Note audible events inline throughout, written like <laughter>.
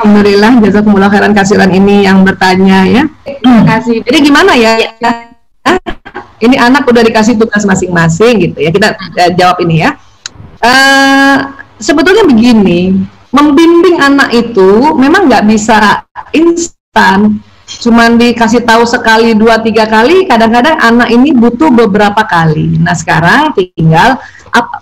Alhamdulillah jazakumullah khairan kasiran ini yang bertanya ya. Terima kasih. Jadi gimana ya? Ini anak udah dikasih tugas masing-masing gitu ya. Kita uh, jawab ini ya. Uh, sebetulnya begini, membimbing anak itu memang nggak bisa instan. Cuman dikasih tahu sekali, dua, tiga kali. Kadang-kadang anak ini butuh beberapa kali. Nah sekarang tinggal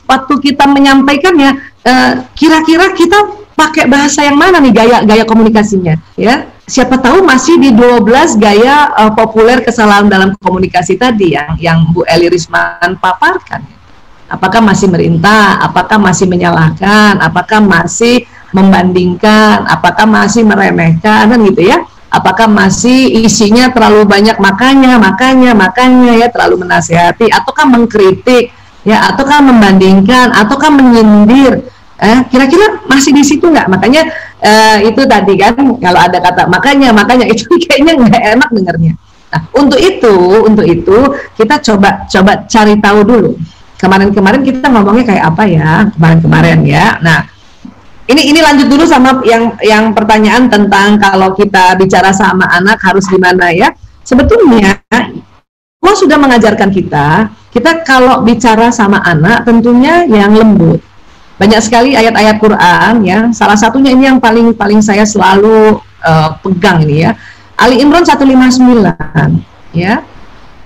waktu kita menyampaikannya, uh, kira-kira kita pakai bahasa yang mana nih gaya gaya komunikasinya ya? Siapa tahu masih di 12 gaya uh, populer kesalahan dalam komunikasi tadi yang yang Bu Eli Risman paparkan. Apakah masih merintah? Apakah masih menyalahkan? Apakah masih membandingkan? Apakah masih meremehkan? Kan gitu ya? Apakah masih isinya terlalu banyak makanya makanya makanya ya? Terlalu menasihati ataukah mengkritik ya? Ataukah membandingkan? Ataukah menyindir eh kira-kira masih di situ nggak? Makanya eh, itu tadi kan kalau ada kata makanya makanya <laughs> itu kayaknya nggak enak dengarnya. Nah untuk itu untuk itu kita coba coba cari tahu dulu. Kemarin-kemarin kita ngomongnya kayak apa ya? Kemarin-kemarin ya. Nah ini ini lanjut dulu sama yang yang pertanyaan tentang kalau kita bicara sama anak harus gimana ya. Sebetulnya Allah sudah mengajarkan kita kita kalau bicara sama anak tentunya yang lembut banyak sekali ayat-ayat Quran ya. Salah satunya ini yang paling paling saya selalu uh, pegang ini ya. Ali Imran 159 ya.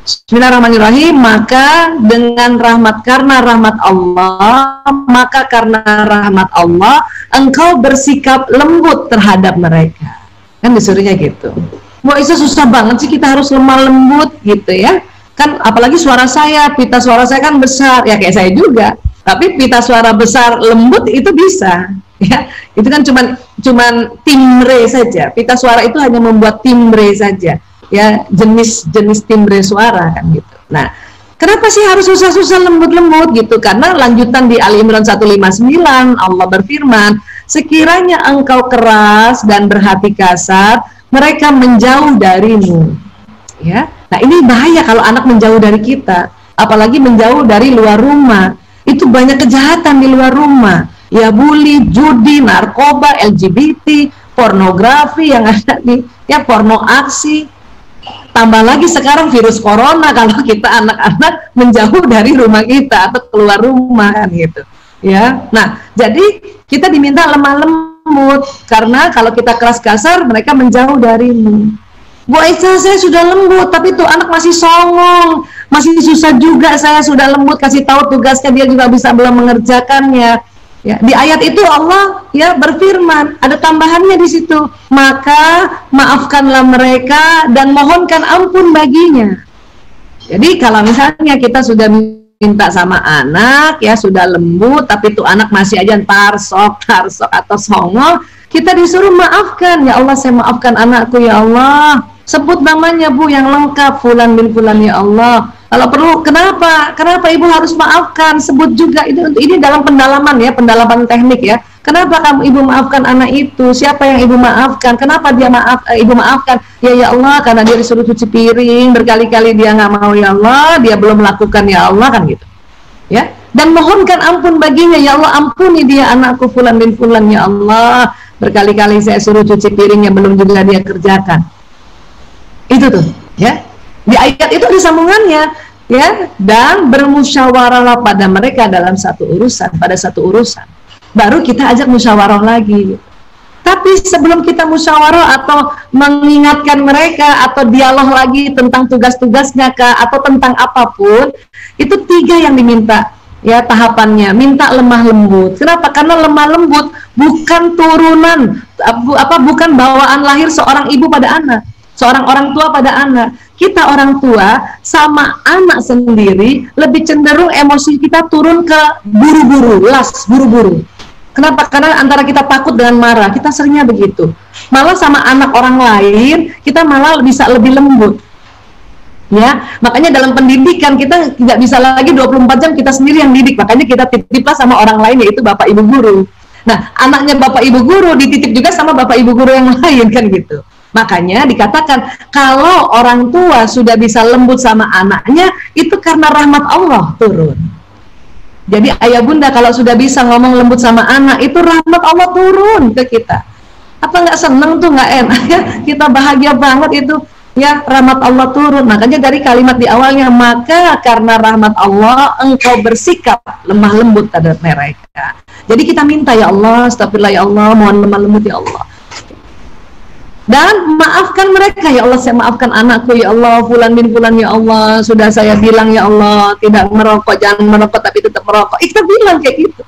Bismillahirrahmanirrahim maka dengan rahmat karena rahmat Allah maka karena rahmat Allah engkau bersikap lembut terhadap mereka kan disuruhnya gitu Wah itu susah banget sih kita harus lemah lembut gitu ya kan apalagi suara saya pita suara saya kan besar ya kayak saya juga tapi pita suara besar lembut itu bisa ya. Itu kan cuman cuman timbre saja. Pita suara itu hanya membuat timbre saja ya. Jenis jenis timbre suara kan gitu. Nah kenapa sih harus susah-susah lembut-lembut gitu? Karena lanjutan di Ali Imran 159 Allah berfirman sekiranya engkau keras dan berhati kasar mereka menjauh darimu. Ya. Nah ini bahaya kalau anak menjauh dari kita apalagi menjauh dari luar rumah banyak kejahatan di luar rumah. Ya bully, judi, narkoba, LGBT, pornografi yang ada di ya porno aksi. Tambah lagi sekarang virus corona <laughs> kalau kita anak-anak menjauh dari rumah kita atau keluar rumah kan gitu. Ya nah jadi kita diminta lemah lembut karena kalau kita keras kasar mereka menjauh darimu. Bu Aisyah saya sudah lembut tapi tuh anak masih songong masih susah juga saya sudah lembut kasih tahu tugasnya dia juga bisa belum mengerjakannya. Ya di ayat itu Allah ya berfirman ada tambahannya di situ. Maka maafkanlah mereka dan mohonkan ampun baginya. Jadi kalau misalnya kita sudah minta sama anak ya sudah lembut tapi tuh anak masih aja tarsok tarsok atau songong kita disuruh maafkan. Ya Allah saya maafkan anakku ya Allah. Sebut namanya Bu yang lengkap fulan bin fulan ya Allah kalau perlu, kenapa? Kenapa ibu harus maafkan? Sebut juga itu ini dalam pendalaman ya, pendalaman teknik ya. Kenapa kamu ibu maafkan anak itu? Siapa yang ibu maafkan? Kenapa dia maaf? Eh, ibu maafkan? Ya ya Allah, karena dia disuruh cuci piring berkali-kali dia nggak mau ya Allah, dia belum melakukan ya Allah kan gitu. Ya, dan mohonkan ampun baginya ya Allah ampuni dia anakku fulan bin fulan ya Allah berkali-kali saya suruh cuci piring yang belum juga dia kerjakan itu tuh ya di ayat itu ada sambungannya ya. Dan bermusyawarahlah pada mereka dalam satu urusan pada satu urusan. Baru kita ajak musyawarah lagi. Tapi sebelum kita musyawarah atau mengingatkan mereka atau dialog lagi tentang tugas-tugasnya kah atau tentang apa pun itu tiga yang diminta ya tahapannya. Minta lemah lembut. Kenapa? Karena lemah lembut bukan turunan apa bukan bawaan lahir seorang ibu pada anak seorang orang tua pada anak. Kita orang tua sama anak sendiri lebih cenderung emosi kita turun ke buru-buru, las buru-buru. Kenapa? Karena antara kita takut dengan marah, kita seringnya begitu. Malah sama anak orang lain, kita malah bisa lebih lembut. Ya, makanya dalam pendidikan kita tidak bisa lagi 24 jam kita sendiri yang didik. Makanya kita titiplah sama orang lain yaitu Bapak Ibu guru. Nah, anaknya Bapak Ibu guru dititip juga sama Bapak Ibu guru yang <laughs> lain kan gitu. Makanya dikatakan kalau orang tua sudah bisa lembut sama anaknya itu karena rahmat Allah turun. Jadi ayah bunda kalau sudah bisa ngomong lembut sama anak itu rahmat Allah turun ke kita. apa nggak seneng tuh nggak enak ya? Kita bahagia banget itu. Ya rahmat Allah turun. Makanya dari kalimat di awalnya maka karena rahmat Allah engkau bersikap lemah lembut terhadap mereka. Jadi kita minta ya Allah astagfirullah ya Allah mohon lemah lembut ya Allah dan maafkan mereka ya Allah saya maafkan anakku ya Allah fulan bin fulan ya Allah sudah saya bilang ya Allah tidak merokok jangan merokok tapi tetap merokok. Kita bilang kayak gitu.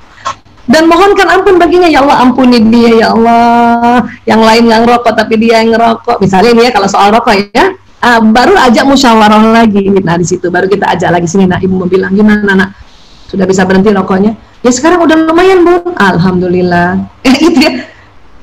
Dan mohonkan ampun baginya ya Allah ampuni dia ya Allah yang lain yang rokok tapi dia yang ngerokok. Misalnya ini ya kalau soal rokok ya uh, baru ajak musyawarah lagi. Nah di situ baru kita ajak lagi sini. Nah ibu mau bilang gimana nak? Sudah bisa berhenti rokoknya? Ya sekarang udah lumayan bu. Alhamdulillah. <laughs> Itu ya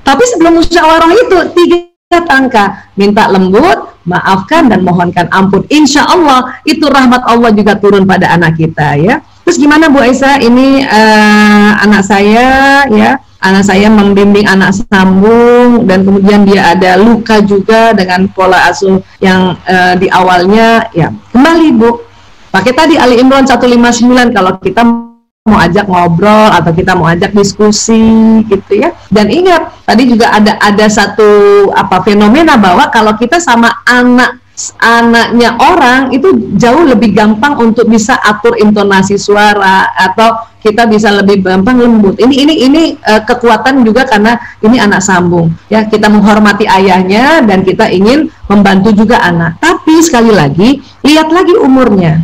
tapi sebelum musyawarah itu tiga tangka minta lembut maafkan dan mohonkan ampun insya Allah itu rahmat Allah juga turun pada anak kita ya Terus gimana Bu Aisyah? Ini uh, anak saya ya, anak saya membimbing anak sambung dan kemudian dia ada luka juga dengan pola asuh yang uh, di awalnya ya. Kembali Bu. Pakai tadi Ali Imran 159 kalau kita mau ajak ngobrol atau kita mau ajak diskusi gitu ya. Dan ingat tadi juga ada ada satu apa fenomena bahwa kalau kita sama anak anaknya orang itu jauh lebih gampang untuk bisa atur intonasi suara atau kita bisa lebih gampang lembut. Ini ini ini uh, kekuatan juga karena ini anak sambung. Ya, kita menghormati ayahnya dan kita ingin membantu juga anak. Tapi sekali lagi, lihat lagi umurnya.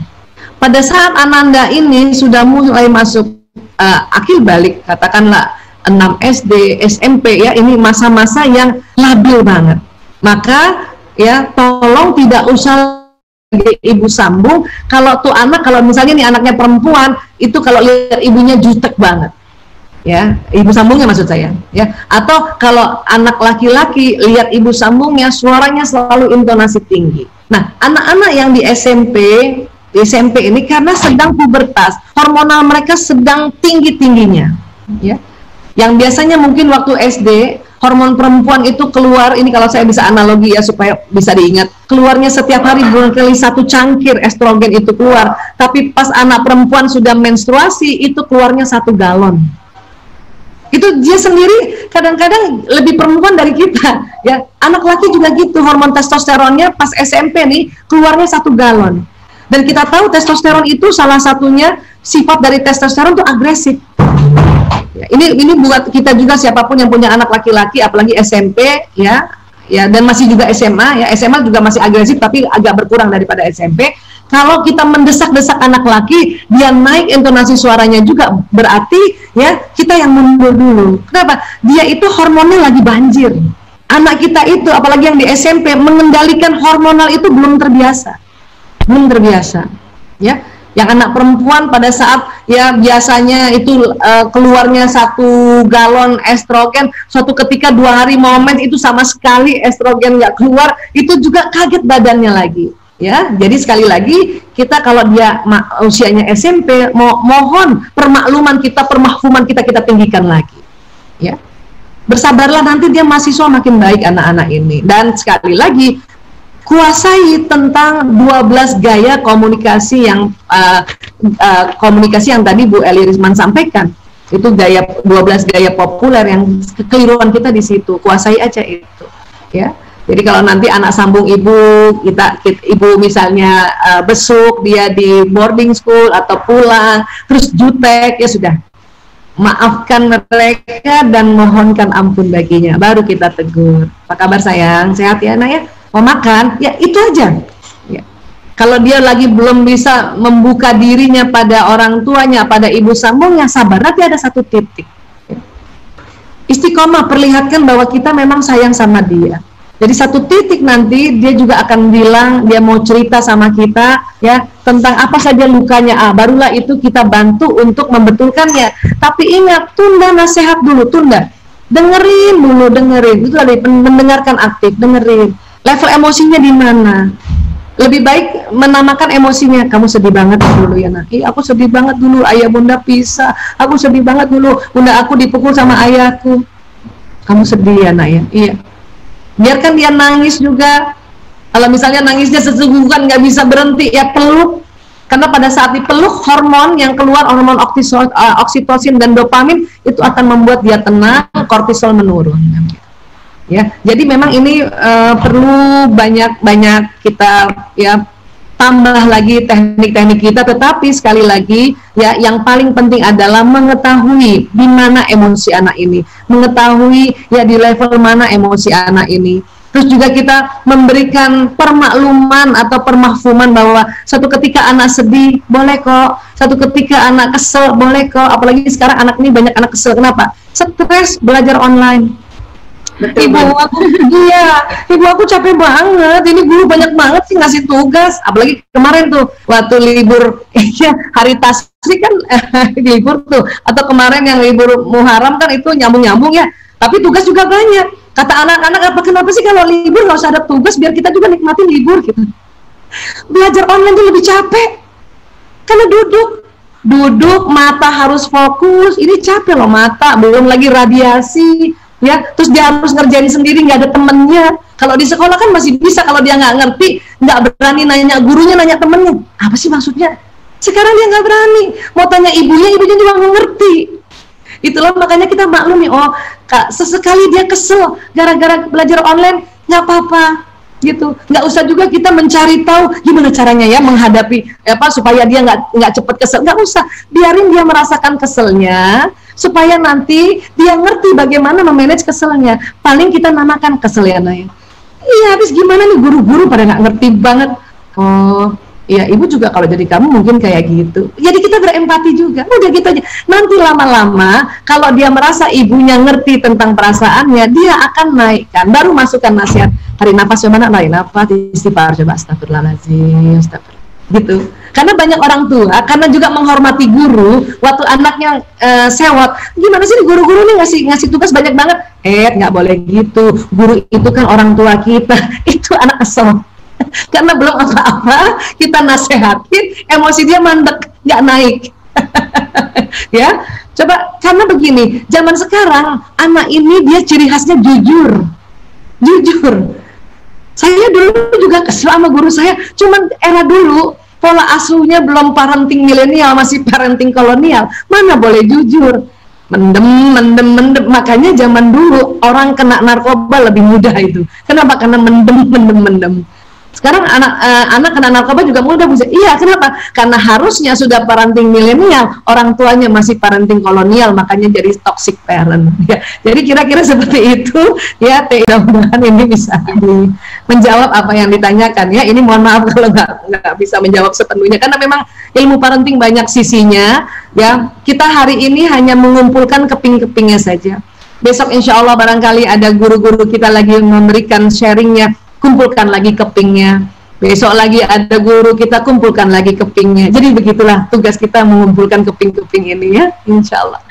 Pada saat Ananda ini sudah mulai masuk uh, akil balik, katakanlah 6 SD, SMP ya, ini masa-masa yang labil banget. Maka ya tolong tidak usah ibu sambung. Kalau tuh anak kalau misalnya nih anaknya perempuan itu kalau lihat ibunya jutek banget. Ya ibu sambungnya maksud saya ya. Atau kalau anak laki-laki lihat ibu sambungnya suaranya selalu intonasi tinggi. Nah anak-anak yang di SMP SMP ini karena sedang pubertas. Hormonal mereka sedang tinggi tingginya ya. Yang biasanya mungkin waktu SD hormon perempuan itu keluar ini kalau saya bisa analogi ya supaya bisa diingat. Keluarnya setiap hari barangkali satu cangkir estrogen itu keluar. Tapi pas anak perempuan sudah menstruasi itu keluarnya satu galon. Itu dia sendiri kadang-kadang lebih perempuan dari kita ya. Anak laki juga gitu hormon testosteronnya pas SMP nih keluarnya satu galon dan kita tahu testosteron itu salah satunya sifat dari testosteron itu agresif Ya, ini ini buat kita juga siapa pun yang punya anak laki-laki, apalagi SMP, ya, ya dan masih juga SMA, ya SMA juga masih agresif tapi agak berkurang daripada SMP. Kalau kita mendesak-desak anak laki, dia naik intonasi suaranya juga berarti ya kita yang mundur dulu. Kenapa? Dia itu hormonnya lagi banjir. Anak kita itu, apalagi yang di SMP, mengendalikan hormonal itu belum terbiasa, belum terbiasa, ya. Yang anak perempuan pada saat ya biasanya itu uh, keluarnya satu galon estrogen suatu ketika dua hari momen itu sama sekali estrogen nggak keluar itu juga kaget badannya lagi ya. Jadi sekali lagi kita kalau dia usianya SMP mo mohon permakluman kita permahfuman kita kita tinggikan lagi ya. Bersabarlah nanti dia mahasiswa makin baik anak-anak ini. Dan sekali lagi kuasai tentang 12 gaya komunikasi yang uh, uh, komunikasi yang tadi Bu Eli Risman sampaikan. Itu gaya 12 gaya populer yang kekeliruan kita di situ. Kuasai aja itu ya. Jadi kalau nanti anak sambung ibu kita, kita ibu misalnya uh, besuk dia di boarding school atau pulang terus jutek ya sudah. Maafkan mereka dan mohonkan ampun baginya. Baru kita tegur. Apa kabar sayang? Sehat ya anak ya mau makan, ya itu aja. Ya. Kalau dia lagi belum bisa membuka dirinya pada orang tuanya, pada ibu sambungnya, sabar. Nanti ada satu titik. Ya. Istiqomah perlihatkan bahwa kita memang sayang sama dia. Jadi satu titik nanti dia juga akan bilang dia mau cerita sama kita ya tentang apa saja lukanya. Ah, barulah itu kita bantu untuk membetulkannya. Tapi ingat tunda nasihat dulu, tunda. Dengerin dulu, dengerin. Itu ada mendengarkan aktif, dengerin level emosinya di mana? Lebih baik menamakan emosinya. Kamu sedih banget dulu ya nak. Aku sedih banget dulu. Ayah bunda pisah. Aku sedih banget dulu. Bunda aku dipukul sama ayahku. Kamu sedih ya nak ya? Iya. Biarkan dia nangis juga. Kalau misalnya nangisnya sesungguhkan nggak bisa berhenti ya peluk. Karena pada saat dipeluk hormon yang keluar hormon uh, oksitosin dan dopamin itu akan membuat dia tenang kortisol menurun ya. Jadi memang ini uh, perlu banyak banyak kita ya tambah lagi teknik-teknik kita. Tetapi sekali lagi ya yang paling penting adalah mengetahui di mana emosi anak ini. Mengetahui ya di level mana emosi anak ini. Terus juga kita memberikan permakluman atau permahfuman bahwa satu ketika anak sedih boleh kok. Satu ketika anak kesel boleh kok. Apalagi sekarang anak ini banyak anak kesel. Kenapa? Stres belajar online Betul, ibu aku iya ibu aku capek banget. Ini guru banyak banget sih ngasih tugas. Apalagi kemarin tuh waktu libur <laughs> iya hari tasri kan <laughs> libur tuh. Atau kemarin yang libur muharam kan itu nyambung nyambung ya. Tapi tugas juga banyak. Kata anak-anak apa kenapa sih kalau libur nggak usah ada tugas? Biar kita juga nikmati libur gitu. Belajar online tuh lebih capek. Karena duduk. Duduk mata harus fokus. Ini capek loh mata. Belum lagi radiasi ya terus dia harus ngerjain sendiri nggak ada temennya. Kalau di sekolah kan masih bisa kalau dia nggak ngerti nggak berani nanya gurunya nanya temennya. Apa sih maksudnya? Sekarang dia nggak berani. Mau tanya ibunya ibunya juga nggak ngerti. Itulah makanya kita maklumi oh kak sesekali dia kesel gara-gara belajar online nggak apa-apa gitu nggak usah juga kita mencari tahu gimana caranya ya menghadapi apa supaya dia nggak nggak cepet kesel nggak usah biarin dia merasakan keselnya supaya nanti dia ngerti bagaimana memanage keselnya. Paling kita namakan kesel ya Naya. Iya, habis gimana nih guru-guru pada nggak ngerti banget. Oh, Iya, ibu juga kalau jadi kamu mungkin kayak gitu. Jadi kita berempati juga. Udah gitu aja. Nanti lama-lama kalau dia merasa ibunya ngerti tentang perasaannya, dia akan naikkan. Baru masukkan nasihat. Hari nafas coba nak lain apa? Istighfar coba astagfirullahaladzim. Astagfirullah gitu karena banyak orang tua karena juga menghormati guru waktu anaknya uh, sewot gimana sih guru-guru nih ngasih ngasih tugas banyak banget eh nggak boleh gitu guru itu kan orang tua kita <laughs> itu anak kesel <laughs> karena belum apa-apa kita nasehatin emosi dia mandek nggak naik <laughs> ya coba karena begini zaman sekarang anak ini dia ciri khasnya jujur jujur saya dulu juga kesel sama guru saya, cuman era dulu pola asuhnya belum parenting milenial, masih parenting kolonial. Mana boleh jujur? Mendem, mendem, mendem. Makanya zaman dulu orang kena narkoba lebih mudah itu. Kenapa? Karena mendem, mendem, mendem. Sekarang anak uh, anak kena narkoba juga mudah bisa. Iya, kenapa? Karena harusnya sudah parenting milenial, orang tuanya masih parenting kolonial, makanya jadi toxic parent. <laughs> Ya. Jadi kira-kira seperti itu ya. Mudah-mudahan ini bisa di, menjawab apa yang ditanyakan ya. Ini mohon maaf kalau nggak nggak bisa menjawab sepenuhnya karena memang ilmu parenting banyak sisinya. Ya, kita hari ini hanya mengumpulkan keping-kepingnya saja. Besok insya Allah barangkali ada guru-guru kita lagi memberikan sharingnya kumpulkan lagi kepingnya. Besok lagi ada guru kita kumpulkan lagi kepingnya. Jadi begitulah tugas kita mengumpulkan keping-keping ini ya insya Allah